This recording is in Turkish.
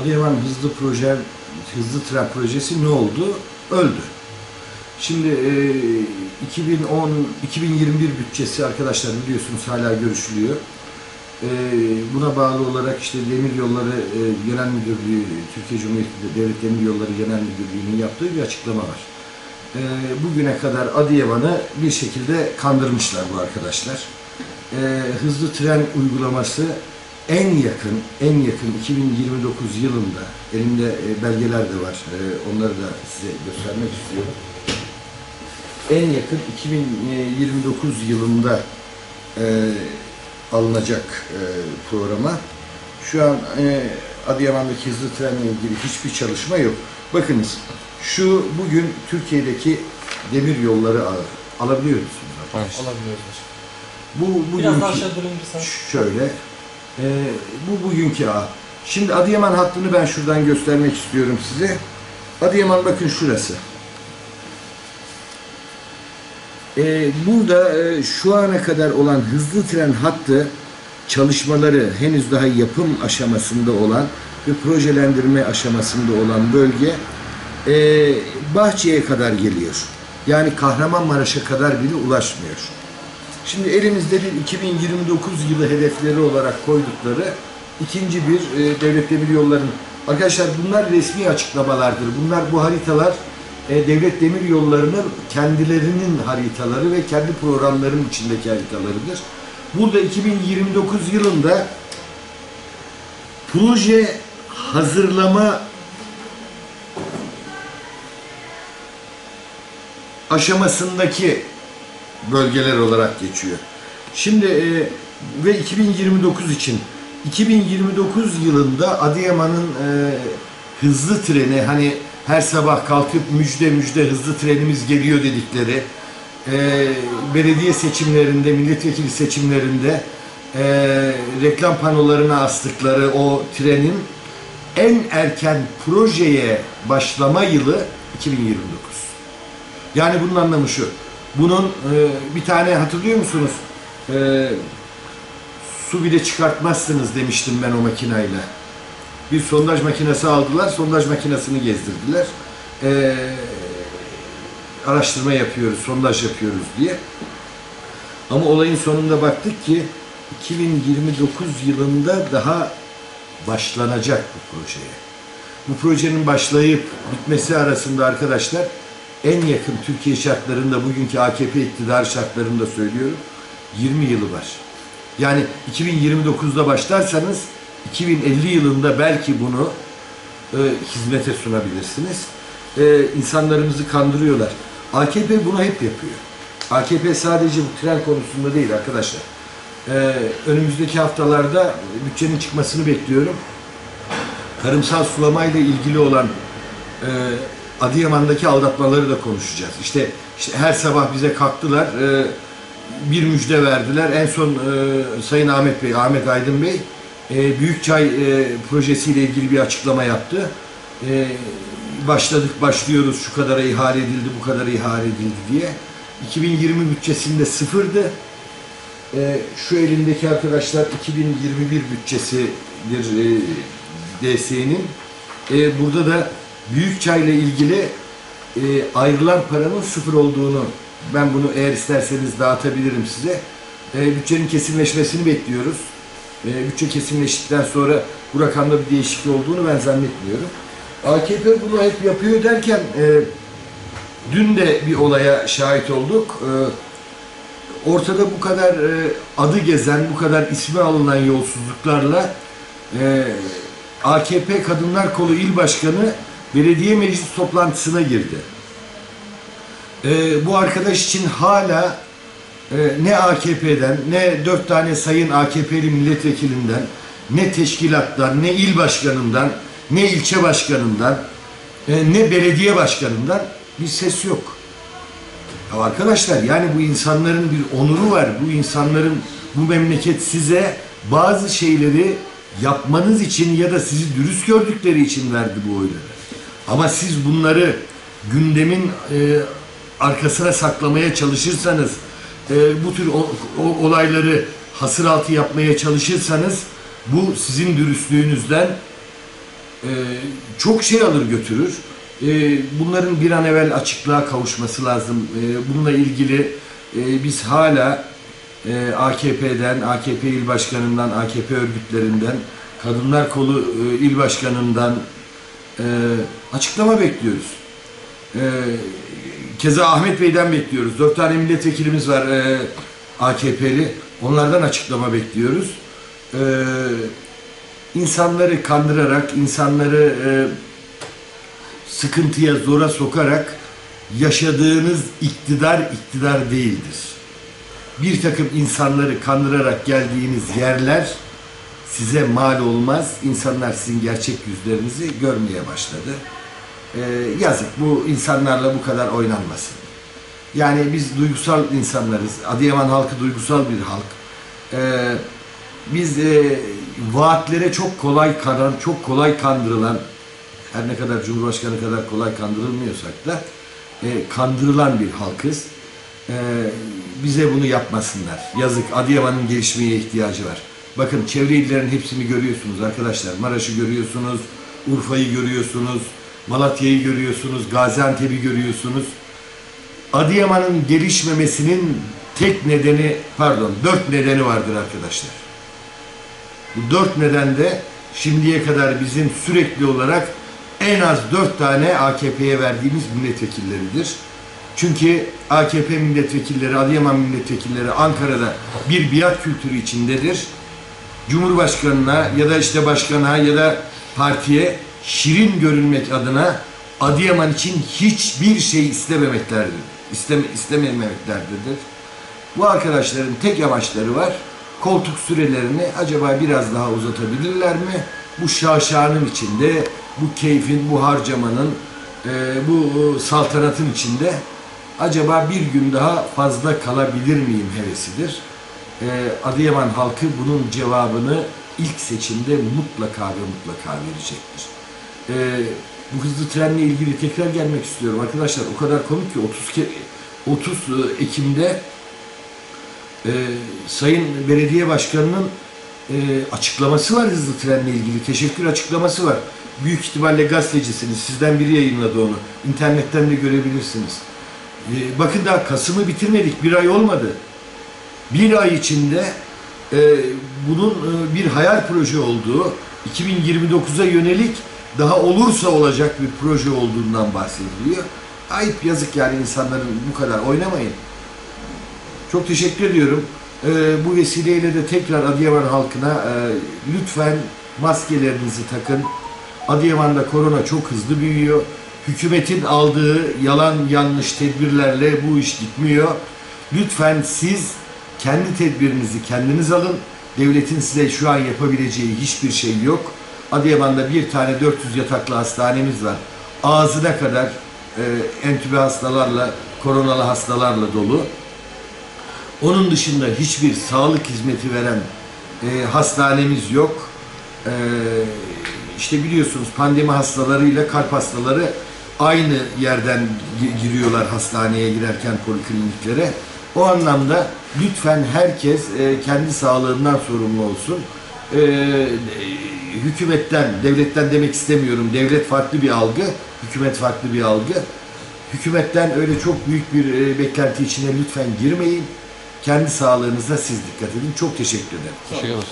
Adıyaman Hızlı Proje, Hızlı Tren Projesi ne oldu? Öldü. Şimdi e, 2010 2021 bütçesi arkadaşlar biliyorsunuz hala görüşülüyor. E, buna bağlı olarak işte Demir Yolları e, Genel Müdürlüğü, Türkiye Cumhuriyeti Devlet Demir Yolları Genel Müdürlüğü'nün yaptığı bir açıklama var. E, bugüne kadar Adıyaman'ı bir şekilde kandırmışlar bu arkadaşlar. E, hızlı tren uygulaması en yakın, en yakın 2029 yılında, elimde e, belgeler de var, e, onları da size göstermek istiyorum. En yakın 2029 yılında e, alınacak e, programa. Şu an e, Adıyaman'daki hızlı trenle ilgili hiçbir çalışma yok. Bakınız, şu bugün Türkiye'deki demir yolları ağı. Alabiliyor musunuz? arkadaşlar? Alabiliyoruz. Bu Biraz daha aşağı dönebilirsen. şöyle. E, bu bugünkü ağ. Şimdi Adıyaman hattını ben şuradan göstermek istiyorum size. Adıyaman bakın şurası. E, burada e, şu ana kadar olan hızlı tren hattı çalışmaları henüz daha yapım aşamasında olan ve projelendirme aşamasında olan bölge e, Bahçe'ye kadar geliyor. Yani Kahramanmaraş'a kadar bile ulaşmıyor. Şimdi elimizde bir 2029 yılı hedefleri olarak koydukları ikinci bir e, devlet demir yollarının. Arkadaşlar bunlar resmi açıklamalardır. Bunlar bu haritalar e, devlet demir yollarının kendilerinin haritaları ve kendi programlarının içindeki haritalarıdır. Burada 2029 yılında proje hazırlama aşamasındaki bölgeler olarak geçiyor. Şimdi e, ve 2029 için 2029 yılında Adıyaman'ın e, hızlı treni hani her sabah kalkıp müjde müjde hızlı trenimiz geliyor dedikleri e, belediye seçimlerinde, milletvekili seçimlerinde e, reklam panolarına astıkları o trenin en erken projeye başlama yılı 2029. Yani bunun anlamı şu. Bunun e, bir tane hatırlıyor musunuz? E, su bile çıkartmazsınız demiştim ben o makinayla. Bir sondaj makinesi aldılar, sondaj makinesini gezdirdiler. E, araştırma yapıyoruz, sondaj yapıyoruz diye. Ama olayın sonunda baktık ki 2029 yılında daha başlanacak bu projeye. Bu projenin başlayıp bitmesi arasında arkadaşlar en yakın Türkiye şartlarında bugünkü AKP iktidar şartlarında söylüyorum 20 yılı var. Yani 2029'da başlarsanız 2050 yılında belki bunu e, hizmete sunabilirsiniz. E, insanlarımızı kandırıyorlar. AKP bunu hep yapıyor. AKP sadece bu tren konusunda değil arkadaşlar. E, önümüzdeki haftalarda bütçenin çıkmasını bekliyorum. Tarımsal sulamayla ilgili olan e, Adıyaman'daki aldatmaları da konuşacağız. İşte, işte her sabah bize kalktılar, e, bir müjde verdiler. En son e, Sayın Ahmet Bey, Ahmet Aydın Bey e, Büyükçay e, projesiyle ilgili bir açıklama yaptı. E, başladık, başlıyoruz, şu kadara ihale edildi, bu kadara ihale edildi diye. 2020 bütçesinde sıfırdı. E, şu elindeki arkadaşlar 2021 bütçesidir e, DSE'nin. E, burada da Büyükçay ile ilgili e, ayrılan paranın sıfır olduğunu ben bunu eğer isterseniz dağıtabilirim size. E, bütçenin kesinleşmesini bekliyoruz. E, bütçe kesinleştikten sonra bu rakamda bir değişiklik olduğunu ben zannetmiyorum. AKP bunu hep yapıyor derken e, dün de bir olaya şahit olduk. E, ortada bu kadar e, adı gezen, bu kadar ismi alınan yolsuzluklarla e, AKP Kadınlar Kolu İl Başkanı belediye meclis toplantısına girdi. Ee, bu arkadaş için hala e, ne AKP'den, ne dört tane sayın AKP'li milletvekilinden, ne teşkilattan, ne il başkanından, ne ilçe başkanından, e, ne belediye başkanından bir ses yok. Ya arkadaşlar yani bu insanların bir onuru var. Bu insanların, bu memleket size bazı şeyleri yapmanız için ya da sizi dürüst gördükleri için verdi bu oyları. Ama siz bunları gündemin e, arkasına saklamaya çalışırsanız, e, bu tür o, o, olayları hasır altı yapmaya çalışırsanız bu sizin dürüstlüğünüzden e, çok şey alır götürür. E, bunların bir an evvel açıklığa kavuşması lazım. E, bununla ilgili e, biz hala e, AKP'den, AKP il başkanından, AKP örgütlerinden, Kadınlar Kolu e, il başkanından e, açıklama bekliyoruz. E, keza Ahmet Bey'den bekliyoruz. Dört tane milletvekilimiz var e, AKP'li. Onlardan açıklama bekliyoruz. E, insanları kandırarak, insanları e, sıkıntıya, zora sokarak yaşadığınız iktidar iktidar değildir. Bir takım insanları kandırarak geldiğiniz yerler size mal olmaz. İnsanlar sizin gerçek yüzlerinizi görmeye başladı. Ee, yazık bu insanlarla bu kadar oynanmasın. Yani biz duygusal insanlarız. Adıyaman halkı duygusal bir halk. Ee, biz e, vaatlere çok kolay kanan, çok kolay kandırılan, her ne kadar Cumhurbaşkanı kadar kolay kandırılmıyorsak da e, kandırılan bir halkız. E, bize bunu yapmasınlar. Yazık Adıyaman'ın gelişmeye ihtiyacı var. Bakın çevre illerin hepsini görüyorsunuz arkadaşlar. Maraş'ı görüyorsunuz, Urfa'yı görüyorsunuz, Malatya'yı görüyorsunuz, Gaziantep'i görüyorsunuz. Adıyaman'ın gelişmemesinin tek nedeni, pardon dört nedeni vardır arkadaşlar. Bu dört neden de şimdiye kadar bizim sürekli olarak en az dört tane AKP'ye verdiğimiz milletvekilleridir. Çünkü AKP milletvekilleri, Adıyaman milletvekilleri Ankara'da bir biat kültürü içindedir. Cumhurbaşkanına ya da işte başkana ya da partiye şirin görünmek adına Adıyaman için hiçbir şey istememeklerdir. İsteme, istememeklerdir. Bu arkadaşların tek amaçları var. Koltuk sürelerini acaba biraz daha uzatabilirler mi? Bu şaşanın içinde, bu keyfin, bu harcamanın, e, bu saltanatın içinde acaba bir gün daha fazla kalabilir miyim hevesidir. E, Adıyaman halkı bunun cevabını ilk seçimde mutlaka ve mutlaka verecektir. E, bu hızlı trenle ilgili tekrar gelmek istiyorum arkadaşlar. O kadar komik ki 30 ke 30 Ekim'de e, Sayın Belediye Başkanı'nın e, açıklaması var hızlı trenle ilgili. Teşekkür açıklaması var. Büyük ihtimalle gazetecisiniz. Sizden biri yayınladı onu. İnternetten de görebilirsiniz. E, bakın daha Kasım'ı bitirmedik. Bir ay olmadı. Bir ay içinde e, bunun e, bir hayal proje olduğu, 2029'a yönelik daha olursa olacak bir proje olduğundan bahsediliyor. Ayıp yazık yani insanların bu kadar oynamayın. Çok teşekkür ediyorum. Ee, bu vesileyle de tekrar Adıyaman halkına e, lütfen maskelerinizi takın. Adıyaman'da korona çok hızlı büyüyor. Hükümetin aldığı yalan yanlış tedbirlerle bu iş gitmiyor. Lütfen siz kendi tedbirinizi kendiniz alın. Devletin size şu an yapabileceği hiçbir şey yok. Adıyaman'da bir tane 400 yataklı hastanemiz var. Ağzına kadar e, entübe hastalarla, koronalı hastalarla dolu. Onun dışında hiçbir sağlık hizmeti veren e, hastanemiz yok. E, işte biliyorsunuz pandemi hastalarıyla kalp hastaları aynı yerden gi- giriyorlar hastaneye girerken polikliniklere. O anlamda lütfen herkes e, kendi sağlığından sorumlu olsun. E, hükümetten, devletten demek istemiyorum. Devlet farklı bir algı, hükümet farklı bir algı. Hükümetten öyle çok büyük bir e, beklenti içine lütfen girmeyin. Kendi sağlığınıza siz dikkat edin. Çok teşekkür ederim. Teşekkür ederim.